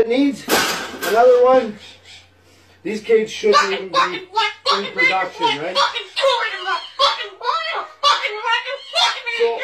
it needs another one. These cages shouldn't even be in production, right? So